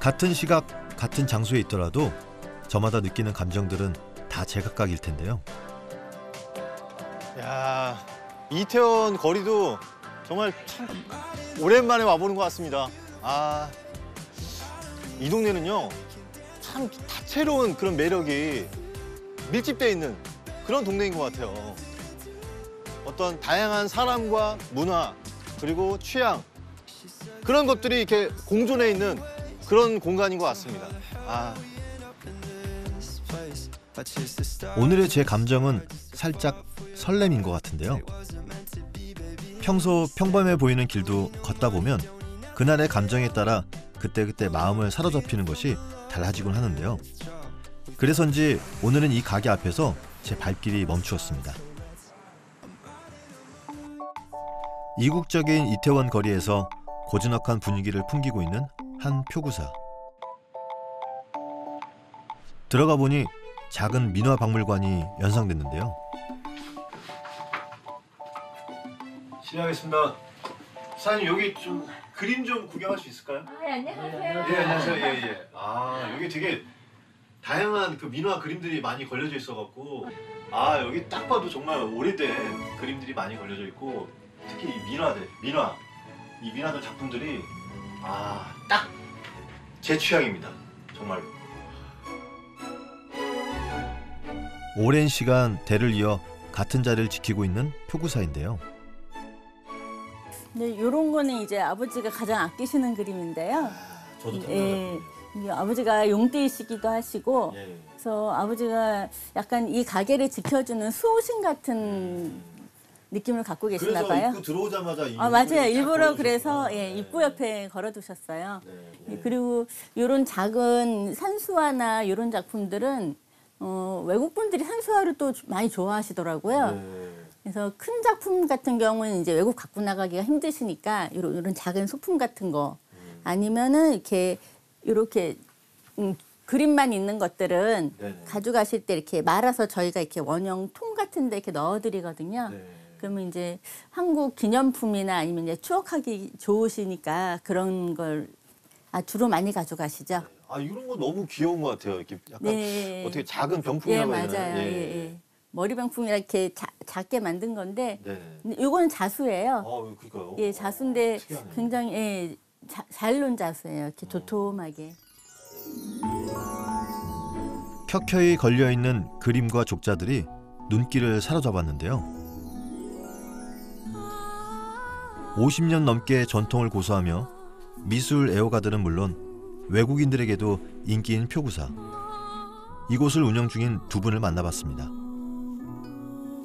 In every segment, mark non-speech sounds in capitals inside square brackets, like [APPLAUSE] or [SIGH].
같은 시각, 같은 장소에 있더라도 저마다 느끼는 감정들은 다 제각각일 텐데요. 야 이태원 거리도 정말 참 오랜만에 와보는 것 같습니다. 아, 이 동네는요, 참 다채로운 그런 매력이 밀집되어 있는 그런 동네인 것 같아요. 어떤 다양한 사람과 문화, 그리고 취향, 그런 것들이 이렇게 공존해 있는 그런 공간인 것 같습니다. 아, 오늘의 제 감정은 살짝 설렘인 것 같은데요. 평소 평범해 보이는 길도 걷다 보면 그날의 감정에 따라 그때그때 마음을 사로잡히는 것이 달라지곤 하는데요. 그래서인지 오늘은 이 가게 앞에서 제 발길이 멈추었습니다. 이국적인 이태원 거리에서 고즈넉한 분위기를 풍기고 있는 한 표구사. 들어가 보니 작은 민화 박물관이 연상됐는데요. 실례하겠습니다. 사장님 여기 좀 그림 좀 구경할 수 있을까요? 아, 안녕하세요. 예 안녕하세요. 예예. 아 여기 되게 다양한 그 민화 그림들이 많이 걸려져 있어갖고 아 여기 딱 봐도 정말 오래된 그림들이 많이 걸려져 있고 특히 이 민화들 민화 이 민화들 작품들이 아 딱 제 취향입니다. 정말로. 오랜 시간 대를 이어 같은 자리를 지키고 있는 표구사인데요. 네, 요런 거는 이제 아버지가 가장 아끼시는 그림인데요. 저도 예. 이게 아버지가 용띠이시기도 하시고 예. 그래서 아버지가 약간 이 가게를 지켜주는 수호신 같은 느낌을 갖고 계시나 봐요. 들어오자마자 이 아, 맞아요. 일부러. 그래서 예, 네. 입구 옆에 걸어 두셨어요. 네, 예, 네. 그리고 요런 작은 산수화나 요런 작품들은 어, 외국 분들이 산수화를 또 많이 좋아하시더라고요. 네. 그래서 큰 작품 같은 경우는 이제 외국 갖고 나가기가 힘드시니까 이런 이런 작은 소품 같은 거 아니면은 이렇게 이렇게 음, 그림만 있는 것들은 네네. 가져가실 때 이렇게 말아서 저희가 이렇게 원형 통 같은 데 이렇게 넣어 드리거든요. 네. 그러면 이제 한국 기념품이나 아니면 이제 추억하기 좋으시니까 그런 걸 아, 주로 많이 가져가시죠. 아 이런 거 너무 귀여운 것 같아요. 이렇게 약간 네. 어떻게 작은 예, 병풍이라고 되나요? 맞아요. 예, 예. 머리 병풍 이렇게 자- 작게 만든 건데 네. 근데 요거는 자수예요. 아, 그러니까요. 예, 자수인데 특이하네. 굉장히 예, 자, 잘 논 자수예요. 이렇게 어. 도톰하게. 켜켜이 걸려 있는 그림과 족자들이 눈길을 사로잡았는데요. 50년 넘게 전통을 고수하며 미술 애호가들은 물론 외국인들에게도 인기인 표구사. 이곳을 운영 중인 두 분을 만나봤습니다.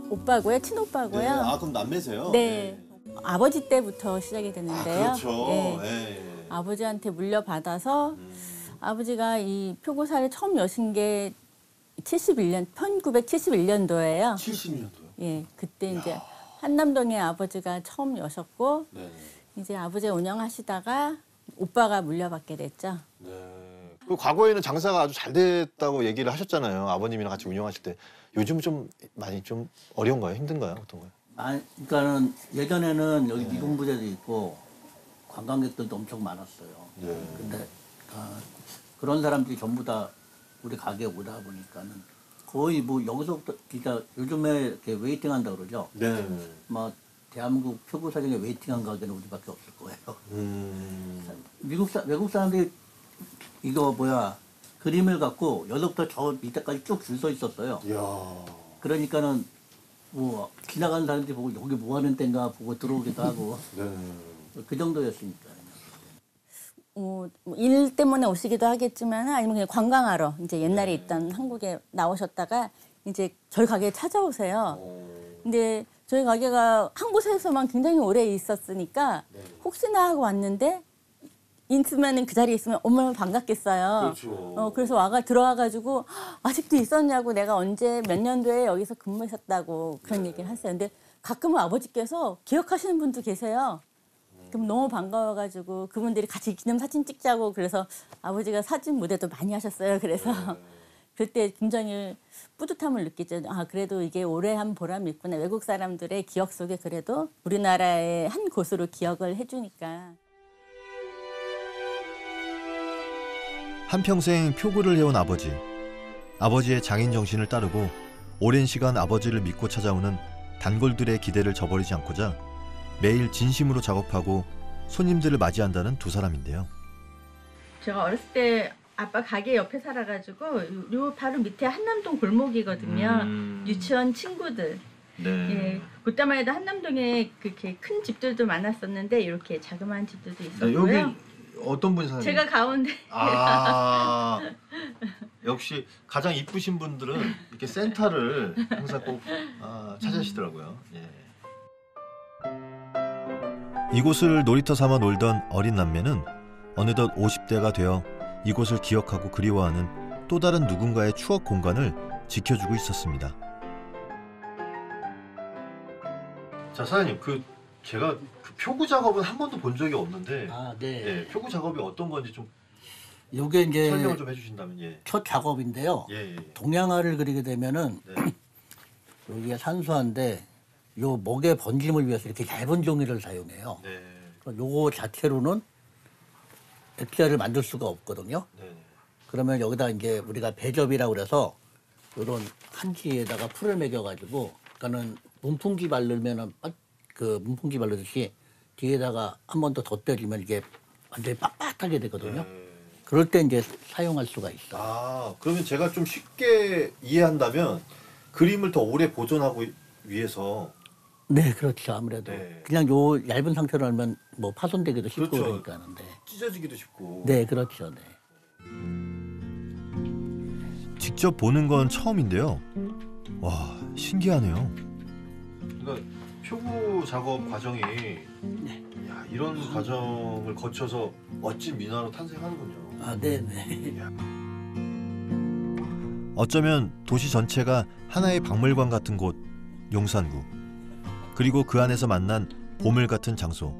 오빠고요, 친오빠고요. 네. 아 그럼 남매세요? 네. 아버지 때부터 시작이 됐는데요. 아, 그렇죠. 예. 예. 아버지한테 물려받아서 음. 아버지가 이 표고사를 처음 여신 게 71년, 1971년도예요. 70년도요. 예, 그때 이제 한남동에 아버지가 처음 여셨고 네. 이제 아버지가 운영하시다가 오빠가 물려받게 됐죠. 네. 그 과거에는 장사가 아주 잘 됐다고 얘기를 하셨잖아요. 아버님이랑 같이 운영하실 때. 요즘 좀 많이 좀 어려운가요? 힘든가요? 어떤가요? 아, 그러니까는 예전에는 여기 미군부대도 있고 관광객들도 엄청 많았어요. 네. 근데 아, 그런 사람들이 전부 다 우리 가게에 오다 보니까는 거의 뭐 여기서부터 그러니까 요즘에 이렇게 waiting 한다 그러죠. 네. 막 대한민국 표구사 중에 waiting한 가게는 우리밖에 없을 거예요. 음. 미국 사 외국 사람들이 이거 뭐야 그림을 갖고 여기부터 저 밑에까지 쭉 줄 서 있었어요. 이야. 그러니까는 뭐 지나가는 사람들이 보고 여기 뭐 하는 땐가 보고 들어오기도 하고 네. 그 정도였으니까. 어, 뭐일 때문에 오시기도 하겠지만 아니면 그냥 관광하러 이제 옛날에 있던 한국에 나오셨다가 이제 저희 가게에 찾아오세요. 근데 저희 가게가 한 곳에서만 굉장히 오래 있었으니까 혹시나 하고 왔는데 있으면은 그 자리에 있으면 얼마나 반갑겠어요. 그렇죠. 어, 그래서 와가 들어와가지고 아직도 있었냐고 내가 언제 몇 년도에 여기서 근무했었다고 그런 얘기를 하세요. 근데 가끔은 아버지께서 기억하시는 분도 계세요. 그럼 너무 반가워가지고 그분들이 같이 기념 사진 찍자고 그래서 아버지가 사진 무대도 많이 하셨어요. 그래서 [LAUGHS] 그때 굉장히 뿌듯함을 느끼죠. 아 그래도 이게 오래 한 보람이 있구나. 외국 사람들의 기억 속에 그래도 우리나라의 한 곳으로 기억을 해주니까. 한평생 표구를 해온 아버지. 아버지의 장인 정신을 따르고 오랜 시간 아버지를 믿고 찾아오는 단골들의 기대를 저버리지 않고자 매일 진심으로 작업하고 손님들을 맞이한다는 두 사람인데요. 제가 어렸을 때 아빠 가게 옆에 살아가지고 요 바로 밑에 한남동 골목이거든요. 음. 유치원 친구들. 네. 예, 그때만 해도 한남동에 그렇게 큰 집들도 많았었는데 이렇게 자그마한 집들도 있었고요. 네, 여기 어떤 분이 사는 제가 가운데 아 [LAUGHS] 역시 가장 이쁘신 분들은 이렇게 센터를 항상 꼭 아, 찾으시더라고요. 예. 이곳을 놀이터 삼아 놀던 어린 남매는 어느덧 50대가 되어 이곳을 기억하고 그리워하는 또 다른 누군가의 추억 공간을 지켜주고 있었습니다. 자 사장님 그 제가 그 표구 작업은 한 번도 본 적이 없는데 아, 예, 네. 표구 작업이 어떤 건지 좀 요게 이제 설명을 좀 해주신다면 예. 첫 작업인데요. 예, 예. 동양화를 그리게 되면은 네. [CLEARS THROAT] 여기가 산수한데 요 목의 번짐을 위해서 이렇게 얇은 종이를 사용해요. 네. 그럼 요거 자체로는 액자를 만들 수가 없거든요. 네. 그러면 여기다 이제 우리가 배접이라고 그래서 요런 한지에다가 풀을 매겨가지고 그러니까는 문풍기 바르면은 빠- 그 문풍기 바르듯이 뒤에다가 한 번 더 덧대주면 이게 완전히 빳빳하게 되거든요. 네. 그럴 때 이제 사용할 수가 있어. 아 그러면 제가 좀 쉽게 이해한다면 그림을 더 오래 보존하고 위해서 네, 그렇죠. 아무래도 네. 그냥 요 얇은 상태로 하면 뭐 파손되기도 쉽고 그렇죠. 그러니까 하는데. 찢어지기도 쉽고 네, 그렇죠. 네. 직접 보는 건 처음인데요. 와, 신기하네요. 그러니까 표구 작업 과정이 야, 이런 과정을 거쳐서 멋진 민화로 탄생하는군요. 아, 네, 네. 어쩌면 도시 전체가 하나의 박물관 같은 곳 용산구 그리고 그 안에서 만난 보물 같은 장소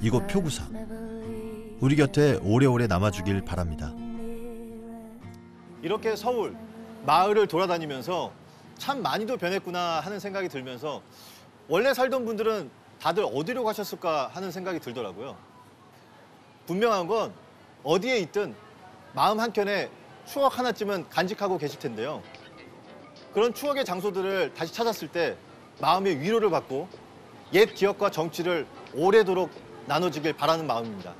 이곳 표구사 우리 곁에 오래오래 남아주길 바랍니다. 이렇게 서울 마을을 돌아다니면서 참 많이도 변했구나 하는 생각이 들면서 원래 살던 분들은 다들 어디로 가셨을까 하는 생각이 들더라고요. 분명한 건 어디에 있든 마음 한켠에 추억 하나쯤은 간직하고 계실 텐데요. 그런 추억의 장소들을 다시 찾았을 때 마음의 위로를 받고 옛 기억과 정치를 오래도록 나눠지길 바라는 마음입니다.